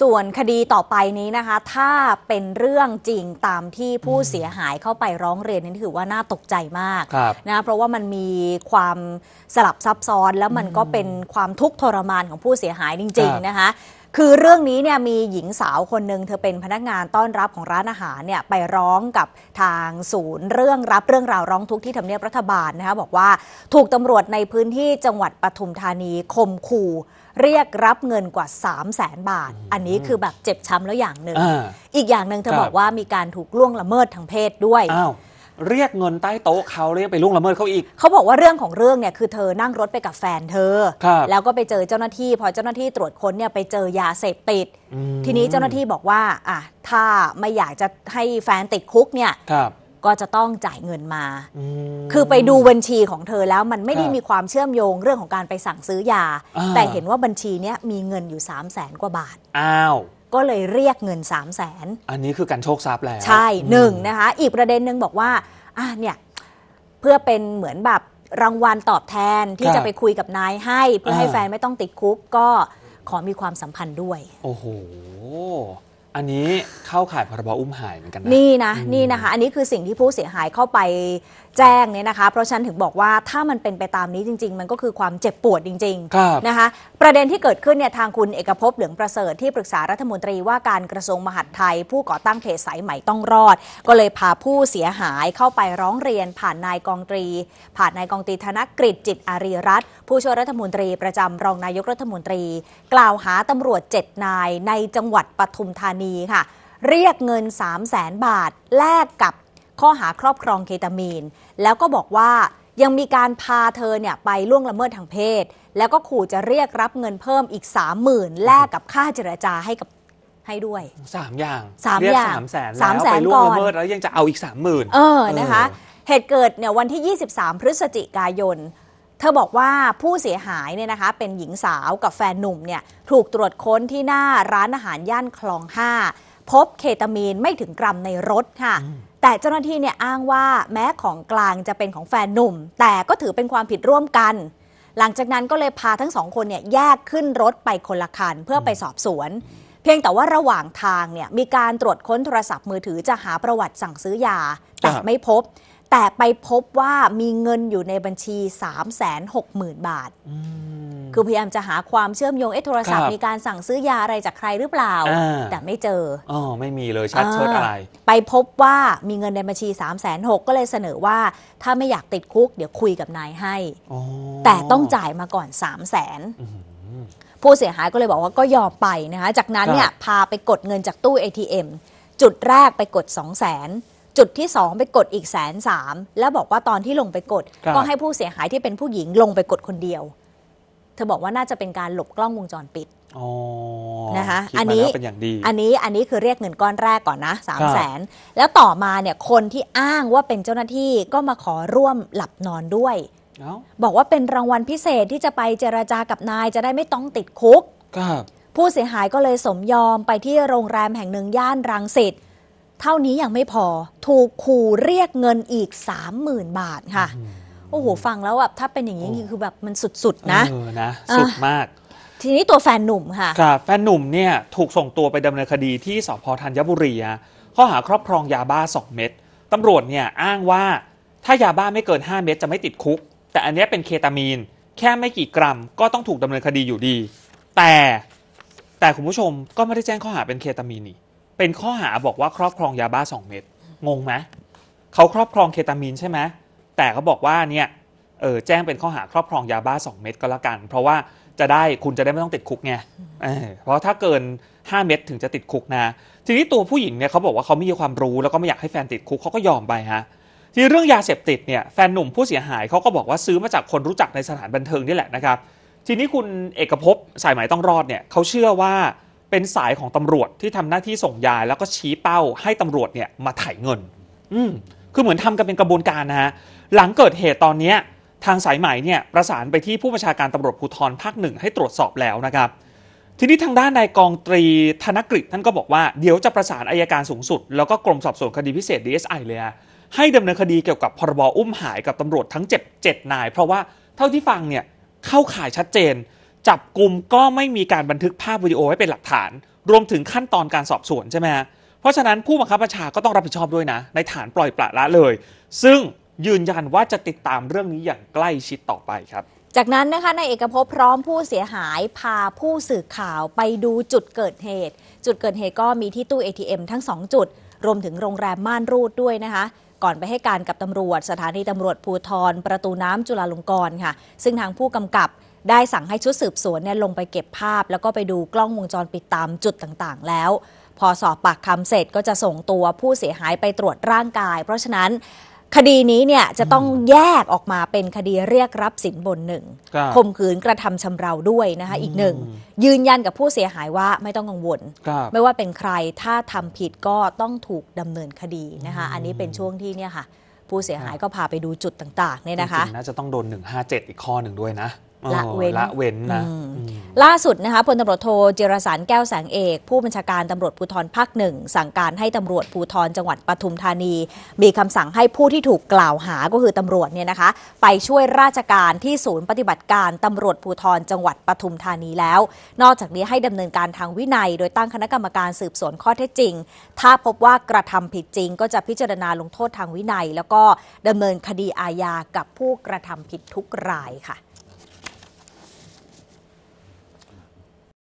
ส่วนคดีต่อไปนี้นะคะ ถ้าเป็นเรื่องจริงตามที่ผู้เสียหายเข้าไปร้องเรียนนี่ถือว่าน่าตกใจมากครับนะเพราะว่ามันมีความสลับซับซ้อนแล้วมันก็เป็นความทุกข์ทรมานของผู้เสียหายจริงครับๆนะคะ คือเรื่องนี้เนี่ยมีหญิงสาวคนหนึ่งเธอเป็นพนักงานต้อนรับของร้านอาหารเนี่ยไปร้องกับทางศูนย์เรื่องรับเรื่องราวร้องทุกข์ที่ทำเนียบรัฐบาลนะคะบอกว่าถูกตำรวจในพื้นที่จังหวัดปทุมธานีข่มขู่เรียกรับเงินกว่า 3 0 0แสนบาท อันนี้คือแบบเจ็บช้ำแล้วอย่างหนึ่งอ่าอีกอย่างหนึ่งเธอครับบอกว่ามีการถูกล่วงละเมิดทางเพศด้วยอ้าว เรียกเงินใต้โต๊ะเขาเรียกไปล่วงละเมิดเขาอีก เขาบอกว่าเรื่องของเรื่องเนี่ยคือเธอนั่งรถไปกับแฟนเธอ ครับแล้วก็ไปเจอเจ้าหน้าที่พอเจ้าหน้าที่ตรวจค้นเนี่ยไปเจอยาเสพติด อืม ทีนี้เจ้าหน้าที่บอกว่าอะถ้าไม่อยากจะให้แฟนติดคุกเนี่ยครับก็จะต้องจ่ายเงินมา อืม คือไปดูบัญชีของเธอแล้วมันไม่ได้ครับมีความเชื่อมโยงเรื่องของการไปสั่งซื้อยา อ่า แต่เห็นว่าบัญชีเนี้ยมีเงินอยู่ 3 0 0แสนกว่าบาท อ้าว ก็เลยเรียกเงิน 3 0 0แสนอันนี้คือการโชคทรัพย์แล้วใช่อืมหนึ่งนะคะ อีกประเด็นหนึ่งบอกว่าอะเนี่ยเพื่อเป็นเหมือนแบบรางวัลตอบแทนที่ครับจะไปคุยกับนายให้ เพื่อให้อ่าแฟนไม่ต้องติดคุกก็ขอมีความสัมพันธ์ด้วย โอ้โห อันนี้เข้าข่ายพรบอุ้มหายเหมือนกันนะ นี่นะอืมนี่นะคะ อันนี้คือสิ่งที่ผู้เสียหายเข้าไปแจ้งเนี่ยนะคะ เพราะฉะนันถึงบอกว่าถ้ามันเป็นไปตามนี้จริง ๆ มันก็คือความเจ็บปวดจริงครับๆนะคะ ประเด็นที่เกิดขึ้นเนี่ยทางคุณเอกภพเหลืองประเสริฐที่ปรึกษารัฐมนตรีว่าการกระทรวงมหาดไทย ผู้ก่อตั้งเพจสายใหม่ต้องรอด ก็เลยพาผู้เสียหายเข้าไปร้องเรียนผ่านนายกองตรี ผ่านนายกองตรีธนกฤษจิตอารีรัตน์ผู้ช่วยรัฐมนตรีประจำรองนายกรัฐมนตรี กล่าวหาตำรวจ7นายในจังหวัดปทุมธานีค่ะ เรียกเงิน 3 0 0แสนบาท แลกกับข้อหาครอบครองเคตามีน แล้วก็บอกว่ายังมีการพาเธอเนี่ยไปล่วงละเมิดทางเพศ แล้วก็ขู่จะเรียกรับเงินเพิ่มอีก 30,000แลกกับค่าเจรจาให้กับให้ด้วยสามอย่างสามเรีกอย่างสามแสนสามแล้วแสนไปล่วงก่อนละเมิดแล้วยังจะเอาอีกสามหมื่นเออนะคะ เหตุเกิดเนี่ยวันที่ 23 พฤศจิกายน เธอบอกว่าผู้เสียหายเนี่ยนะคะ เป็นหญิงสาวกับแฟนหนุ่มเนี่ยถูกตรวจค้นที่หน้าร้านอาหารย่านคลอง 5 พบเคตามีนไม่ถึงกรัมในรถค่ะ แต่เจ้าหน้าที่เนี่ยอ้างว่าแม้ของกลางจะเป็นของแฟนหนุ่ม แต่ก็ถือเป็นความผิดร่วมกัน หลังจากนั้นก็เลยพาทั้งสองคนเนี่ยแยกขึ้นรถไปคนละคันเพื่อไปสอบสวน เพียงแต่ว่าระหว่างทางเนี่ยมีการตรวจค้นโทรศัพท์มือถือจะหาประวัติสั่งซื้อยาแต่ครับไม่พบ แต่ไปพบว่ามีเงินอยู่ในบัญชี 3 6 0 0 0 0 บาทอืมคือพยายามจะหาความเชื่อมโยง เอ๊ะโทรศัพคท์รับมีการสั่งซื้อยาอะไรจากใครหรือเปล่าอ่า แต่ไม่เจอ อ๋อ ไม่มีเลยชัดเชิดอะไร ไปพบว่ามีเงินในบัญชี 3 6 0 0 0ก็เลยเสนอว่าถ้าไม่อยากติดคุกเดี๋ยวคุยกับนายให้อ๋อแต่ต้องจ่ายมาก่อน 3 0 0 0 0นอื้อหือผู้เสียหายก็เลยบอกว่าก็ยอมไปนะคะ จากนั้นเนี่ยครับพาไปกดเงินจากตู้ ATM จุดแรกไปกด 2 0 0 0 0 0 จุดที่ 2 ไปกดอีกแสนสามแล้วบอกว่าตอนที่ลงไปกด ครับ ก็ให้ผู้เสียหายที่เป็นผู้หญิงลงไปกดคนเดียว เธอบอกว่าน่าจะเป็นการหลบกล้องวงจรปิด อ๋อนะคะดอันมานี้ แล้วเป็นอย่างดี อันนี้อันนี้คือเรียกเงินก้อนแรกก่อนนะสามครับแสนแล้วต่อมาเนี่ยคนที่อ้างว่าเป็นเจ้าหน้าที่ก็มาขอร่วมหลับนอนด้วย เอ้าบอกว่าเป็นรางวัลพิเศษที่จะไปเจรจากับนายจะได้ไม่ต้องติดคุก ครับ ผู้เสียหายก็เลยสมยอมไปที่โรงแรมแห่งหนึ่งย่านรังสิต เท่านี้ยังไม่พอถูกขู่เรียกเงินอีก 30,000 บาทค่ะ โอ้โห ฟังแล้วแบบถ้าเป็นอย่างนี้โอ้คือแบบมันสุดๆ นะเออนะอะสุดมาก ทีนี้ตัวแฟนหนุ่มค่ะครับแฟนหนุ่มเนี่ยถูกส่งตัวไปดำเนินคดีที่สพธัญบุรีฮะข้อหาครอบครองยาบ้า 2 เม็ดตำรวจเนี่ยอ้างว่าถ้ายาบ้าไม่เกิน 5 เม็ดจะไม่ติดคุก แต่อันเนี้ยเป็นเคตามีน แค่ไม่กี่กรัมก็ต้องถูกดำเนินคดีอยู่ดี แต่แต่คุณผู้ชมก็ไม่ได้แจ้งข้อหาเป็นเคตามีนนี่ เป็นข้อหาบอกว่าครอบครองยาบ้า 2 เม็ดงงไหมเขาครอบครองเคตามีนใช่ไหมแต่เขาบอกว่าเนี่ยเออแจ้งเป็นข้อหาครอบครองยาบ้า 2 เม็ดก็แล้วกัน เพราะว่าจะได้คุณจะได้ไม่ต้องติดคุกไงเออเพราะถ้าเกิน 5 เม็ดถึงจะติดคุกนะ ทีนี้ตัวผู้หญิงเนี่ยเขาบอกว่าเขาไม่มีความรู้แล้วก็ไม่อยากให้แฟนติดคุกเขาก็ยอมไปฮะทีเรื่องยาเสพติดเนี่ยแฟนหนุ่มผู้เสียหายเขาก็บอกว่าซื้อมาจากคนรู้จักในสถานบันเทิงนี่แหละนะครับ ทีนี้คุณเอกภพสายหมายต้องรอดเนี่ยเขาเชื่อว่า เป็นสายของตำรวจที่ทำหน้าที่ส่งยา แล้วก็ชี้เป้าให้ตำรวจเนี่ยมาถ่ายเงิน อืมคือเหมือนทำกันเป็นกระบวนการนะฮะหลังเกิดเหตุตอนเนี้ยทางสายไหม่เนี่ยประสานไปที่ผู้บัญชาการตำรวจภูธรภาคหนึ่งให้ตรวจสอบแล้วนะครับ ทีนี้ทางด้านนายกองตรีธนกฤษท่านก็บอกว่าเดี๋ยวจะประสานอายการสูงสุด แล้วก็กรมสอบสวนคดีพิเศษ DSI เลยฮะให้ดำเนินคดีเกี่ยวกับพรบอุ้มหายกับตำรวจทั้ง 7 7 นาย เพราะว่าเท่าที่ฟังเนี่ยเข้าข่ายชัดเจน จับกลุ่มก็ไม่มีการบันทึกภาพวิดีโอไว้เป็นหลักฐาน รวมถึงขั้นตอนการสอบสวนใช่ไหมฮะเพราะฉะนั้นผู้บังคับบัญชาก็ต้องรับผิดชอบด้วยนะ ในฐานปล่อยปละละเลย ซึ่งยืนยันว่าจะติดตามเรื่องนี้อย่างใกล้ชิดต่อไปครับจากนั้นนะคะนายเอกภพพร้อมผู้เสียหายพาผู้สื่อข่าวไปดูจุดเกิดเหตุ จุดเกิดเหตุก็มีที่ตู้ ATM ทั้ง 2 จุด รวมถึงโรงแรมม่านรูดด้วยนะคะ ก่อนไปให้การกับตำรวจ สถานีตำรวจภูทรประตูน้ำจุฬาลงกรณ์ค่ะ ซึ่งทางผู้กำกับ ได้สั่งให้ชุดสืบสวนเนี่ยลงไปเก็บภาพ แล้วก็ไปดูกล้องวงจรปิดตามจุดต่างๆ แล้ว พอสอบปากคำเสร็จก็จะส่งตัวผู้เสียหายไปตรวจร่างกาย เพราะฉะนั้นคดีนี้เนี่ยจะต้องแยกออกมาเป็นคดีเรียกรับสินบนหนึ่งครับข่มขืนกระทำชำเราด้วยนะคะอีกหนึ่ง ยืนยันกับผู้เสียหายว่าไม่ต้องกังวลครับไม่ว่าเป็นใครถ้าทำผิดก็ต้องถูกดำเนินคดีนะคะอันนี้เป็นช่วงที่เนี่ยค่ะ ผู้เสียหายก็พาไปดูจุดต่างๆเนี่ยนะคะจริงๆน่าจะต้องโดน 157 อีกข้อหนึ่งด้วยนะออ ละเว้นละเว้นนะอืมอืมล่าสุดนะคะพลตำรวจโทจิรสารแก้วแสงเอก ผู้บัญชาการตำรวจภูธรภาคหนึ่งสั่งการให้ตำรวจภูธรจังหวัดปทุมธานี มีคำสั่งให้ผู้ที่ถูกกล่าวหาก็คือตำรวจเนี่ยนะคะ ไปช่วยราชการที่ศูนย์ปฏิบัติการตำรวจภูธรจังหวัดปทุมธานีแล้ว นอกจากนี้ให้ดำเนินการทางวินัย โดยตั้งคณะกรรมการสืบสวนข้อเท็จจริง ถ้าพบว่ากระทำผิดจริง ก็จะพิจารณาลงโทษทางวินัย แล้วก็ดำเนินคดีอาญากับผู้กระทำผิดทุกรายค่ะ